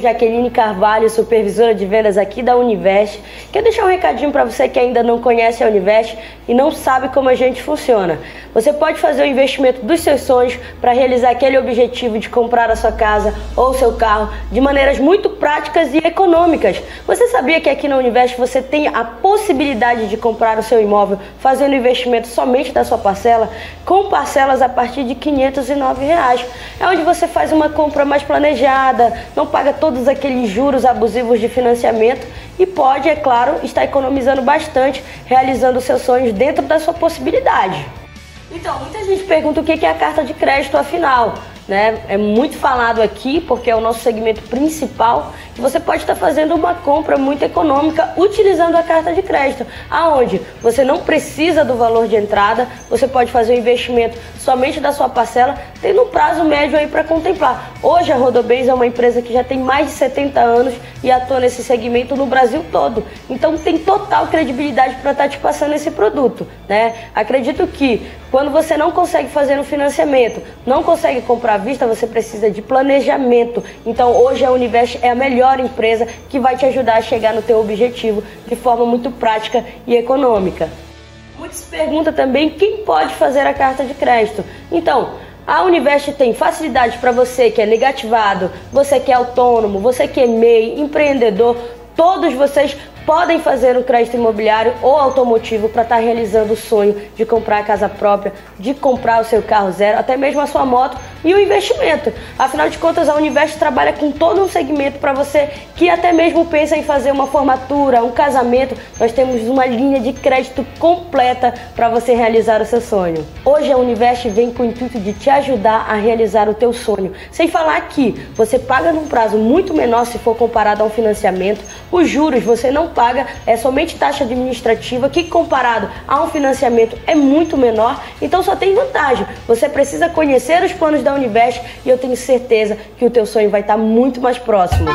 Jaqueline Carvalho, supervisora de vendas aqui da Univest. Quero deixar um recadinho para você que ainda não conhece a Univest e não sabe como a gente funciona. Você pode fazer o investimento dos seus sonhos para realizar aquele objetivo de comprar a sua casa ou seu carro de maneiras muito práticas e econômicas. Você sabia que aqui na Univest você tem a possibilidade de comprar o seu imóvel fazendo investimento somente da sua parcela, com parcelas a partir de R$ 509? Reais. É onde você faz uma compra mais planejada, não paga todos aqueles juros abusivos de financiamento e pode, é claro, estar economizando bastante, realizando seus sonhos dentro da sua possibilidade. Então, muita gente pergunta o que é a carta de crédito afinal. Né? É muito falado aqui porque é o nosso segmento principal que você pode estar fazendo uma compra muito econômica utilizando a carta de crédito, aonde você não precisa do valor de entrada, você pode fazer o investimento somente da sua parcela, tendo um prazo médio aí para contemplar. Hoje a Rodobens é uma empresa que já tem mais de 70 anos e atua nesse segmento no Brasil todo. Então tem total credibilidade para estar te passando esse produto, né? Acredito que quando você não consegue fazer um financiamento, não consegue comprar à vista, você precisa de planejamento. Então hoje a Univest é a melhor empresa que vai te ajudar a chegar no teu objetivo de forma muito prática e econômica. Muitos perguntam também quem pode fazer a carta de crédito. Então, a Univest tem facilidade para você que é negativado, você que é autônomo, você que é MEI, empreendedor, todos vocês podem fazer um crédito imobiliário ou automotivo para estar tá realizando o sonho de comprar a casa própria, de comprar o seu carro zero, até mesmo a sua moto e o investimento. Afinal de contas, a Univest trabalha com todo um segmento para você que até mesmo pensa em fazer uma formatura, um casamento. Nós temos uma linha de crédito completa para você realizar o seu sonho. Hoje a Univest vem com o intuito de te ajudar a realizar o teu sonho. Sem falar que você paga num prazo muito menor se for comparado a um financiamento. Os juros você não paga, é somente taxa administrativa que comparado a um financiamento é muito menor. Então só tem vantagem. Você precisa conhecer os planos da da Univest e eu tenho certeza que o teu sonho vai estar muito mais próximo.